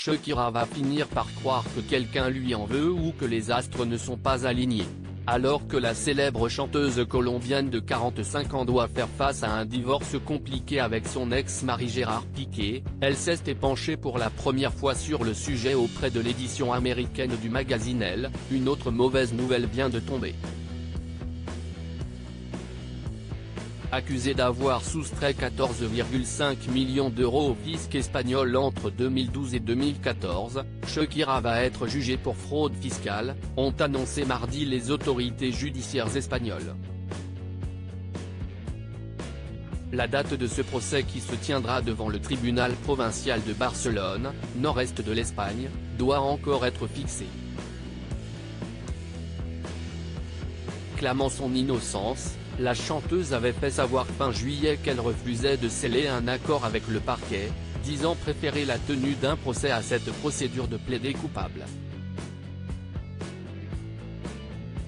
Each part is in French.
Shakira va finir par croire que quelqu'un lui en veut ou que les astres ne sont pas alignés. Alors que la célèbre chanteuse colombienne de 45 ans doit faire face à un divorce compliqué avec son ex-mari Gérard Piqué, elle s'est épanchée pour la première fois sur le sujet auprès de l'édition américaine du magazine Elle, une autre mauvaise nouvelle vient de tomber. Accusé d'avoir soustrait 14,5 millions d'euros au fisc espagnol entre 2012 et 2014, Shakira va être jugé pour fraude fiscale, ont annoncé mardi les autorités judiciaires espagnoles. La date de ce procès qui se tiendra devant le tribunal provincial de Barcelone, nord-est de l'Espagne, doit encore être fixée. Clamant son innocence, la chanteuse avait fait savoir fin juillet qu'elle refusait de sceller un accord avec le parquet, disant préférer la tenue d'un procès à cette procédure de plaider coupable.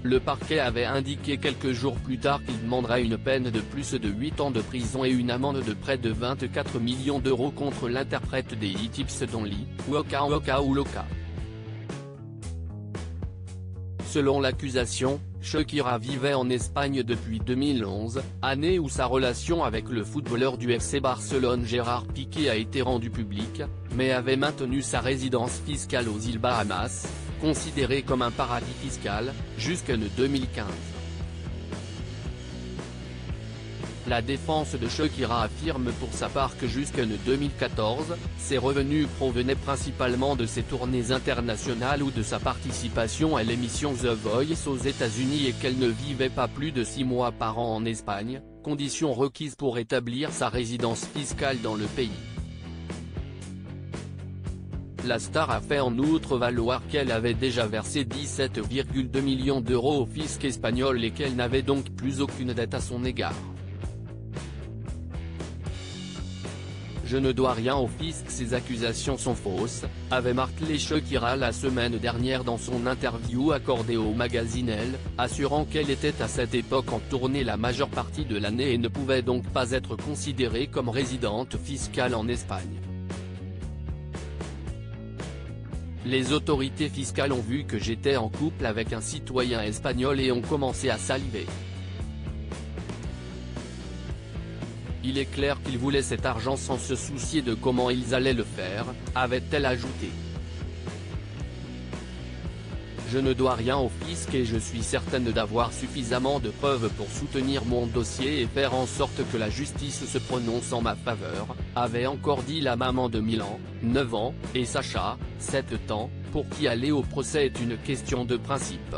Le parquet avait indiqué quelques jours plus tard qu'il demanderait une peine de plus de 8 ans de prison et une amende de près de 24 millions d'euros contre l'interprète des hit-tips dont Lee, Waka Waka ou Loka. Selon l'accusation, Shakira vivait en Espagne depuis 2011, année où sa relation avec le footballeur du FC Barcelone Gérard Piqué a été rendue publique, mais avait maintenu sa résidence fiscale aux îles Bahamas, considérée comme un paradis fiscal, jusqu'en 2015. La défense de Shakira affirme pour sa part que jusqu'en 2014, ses revenus provenaient principalement de ses tournées internationales ou de sa participation à l'émission The Voice aux États-Unis et qu'elle ne vivait pas plus de six mois par an en Espagne, condition requise pour établir sa résidence fiscale dans le pays. La star a fait en outre valoir qu'elle avait déjà versé 17,2 millions d'euros au fisc espagnol et qu'elle n'avait donc plus aucune dette à son égard. Je ne dois rien au fisc ces accusations sont fausses, avait marqué Shakira la semaine dernière dans son interview accordée au magazine Elle, assurant qu'elle était à cette époque en tournée la majeure partie de l'année et ne pouvait donc pas être considérée comme résidente fiscale en Espagne. Les autorités fiscales ont vu que j'étais en couple avec un citoyen espagnol et ont commencé à saliver. Il est clair qu'ils voulaient cet argent sans se soucier de comment ils allaient le faire, avait-elle ajouté. Je ne dois rien au fisc et je suis certaine d'avoir suffisamment de preuves pour soutenir mon dossier et faire en sorte que la justice se prononce en ma faveur, avait encore dit la maman de Milan, 9 ans, et Sacha, 7 ans, pour qui aller au procès est une question de principe.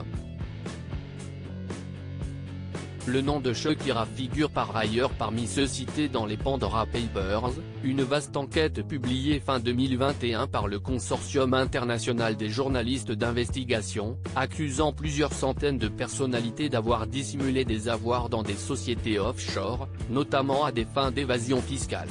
Le nom de Shakira figure par ailleurs parmi ceux cités dans les Pandora Papers, une vaste enquête publiée fin 2021 par le Consortium international des journalistes d'investigation, accusant plusieurs centaines de personnalités d'avoir dissimulé des avoirs dans des sociétés offshore, notamment à des fins d'évasion fiscale.